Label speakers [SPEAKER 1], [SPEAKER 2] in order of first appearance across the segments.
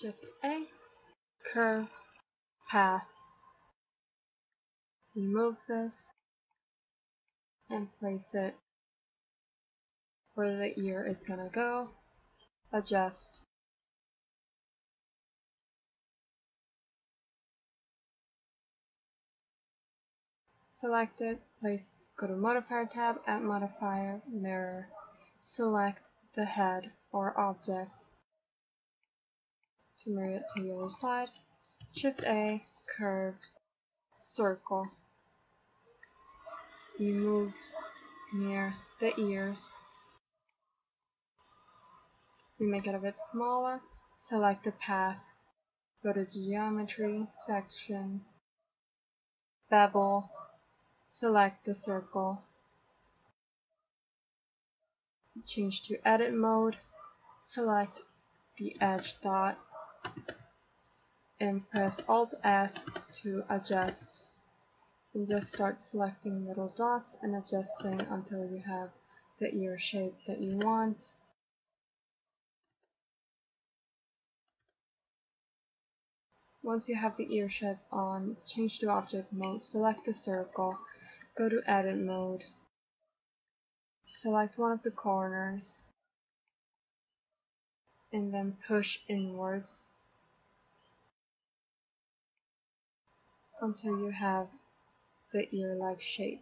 [SPEAKER 1] Shift A, curve, path. Remove this and place it where the ear is gonna go. Adjust. Select it, place, go to modifier tab, add modifier, mirror. Select the head or object to move it to the other side. Shift A, curve, circle. You move near the ears. We make it a bit smaller. Select the path. Go to geometry, section, bevel. Select the circle. Change to edit mode. Select the edge dot and press Alt S to adjust. And just start selecting little dots and adjusting until you have the ear shape that you want. Once you have the ear shape on, change to object mode, select the circle, go to edit mode, select one of the corners, and then push inwards until you have the ear-like shape.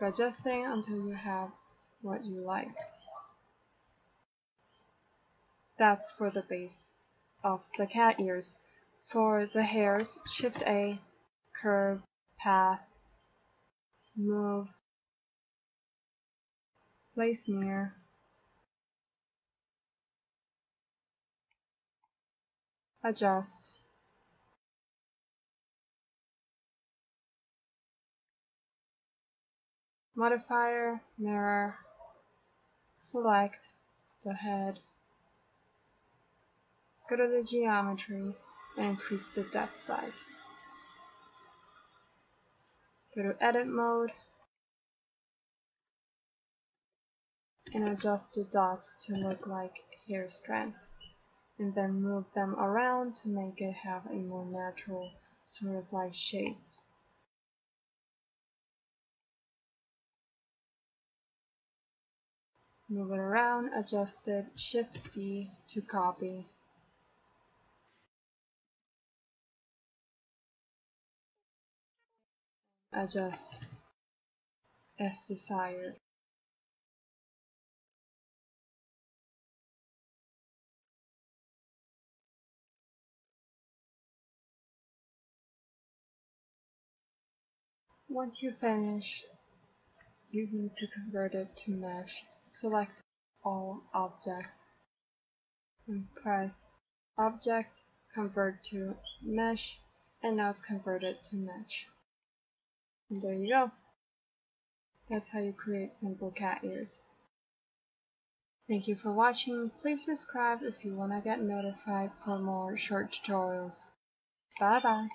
[SPEAKER 1] Adjusting until you have what you like. That's for the base of the cat ears. For the hairs, Shift A, curve, path, move, place near, adjust. Modifier, mirror, select the head, go to the geometry and increase the depth size. Go to edit mode and adjust the dots to look like hair strands and then move them around to make it have a more natural sort of like shape. Move it around, adjust it, Shift D to copy. Adjust as desired. Once you finish, you need to convert it to mesh. Select all objects and press object, convert to mesh, and now it's converted to mesh. And there you go. That's how you create simple cat ears. Thank you for watching. Please subscribe if you want to get notified for more short tutorials. Bye bye.